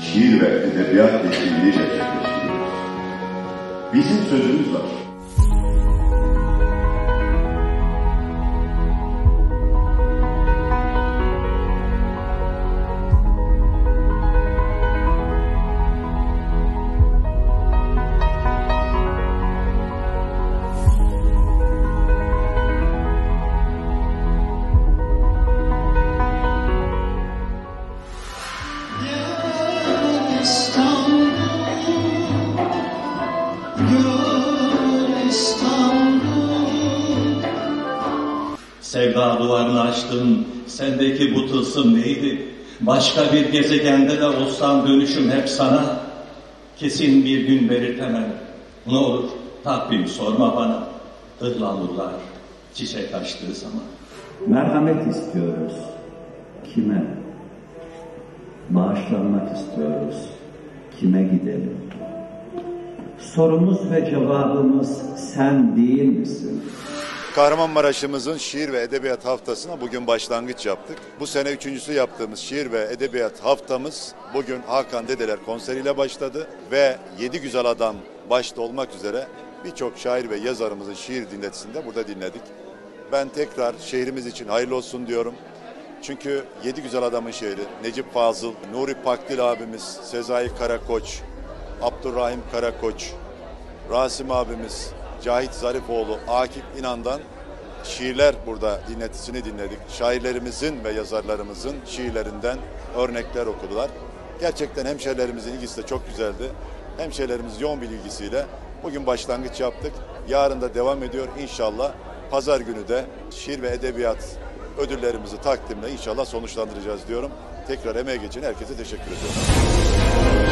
şiir ve edebiyat etkinliği gerçekleştiriyoruz. Bizim sözümüz var. Sevda duvarını açtım, sendeki bu tılsım neydi? Başka bir gezegende de olsam dönüşüm hep sana. Kesin bir gün belirtemem. Ne olur takvim sorma bana. Ihlamurlar çiçek açtığı zaman. Merhamet istiyoruz. Kime? Bağışlanmak istiyoruz. Kime gidelim? Sorumuz ve cevabımız sen değil misin? Kahramanmaraş'ımızın şiir ve edebiyat haftasına bugün başlangıç yaptık. Bu sene üçüncüsü yaptığımız şiir ve edebiyat haftamız bugün Hakan Dedeler konseriyle başladı ve Yedi Güzel Adam başta olmak üzere birçok şair ve yazarımızın şiir dinletisini de burada dinledik. Ben tekrar şehrimiz için hayırlı olsun diyorum. Çünkü Yedi Güzel Adam'ın şehri Necip Fazıl, Nuri Pakdil abimiz, Sezai Karakoç, Abdurrahim Karakoç, Rasim abimiz, Cahit Zarifoğlu, Akif İnan'dan şiirler burada dinletisini dinledik. Şairlerimizin ve yazarlarımızın şiirlerinden örnekler okudular. Gerçekten hemşehrilerimizin ilgisi de çok güzeldi. Hemşehrilerimiz yoğun bir ilgisiyle bugün başlangıç yaptık. Yarın da devam ediyor inşallah. Pazar günü de şiir ve edebiyat ödüllerimizi takdimle inşallah sonuçlandıracağız diyorum. Tekrar emeğe geçen herkese teşekkür ediyorum.